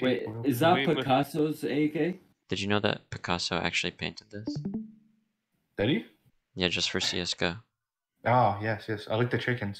Wait, is that Wait, Picasso's AK? Did you know that Picasso actually painted this? Did he? Yeah, just for CS:GO. Oh ah, yes, yes. I like the chickens.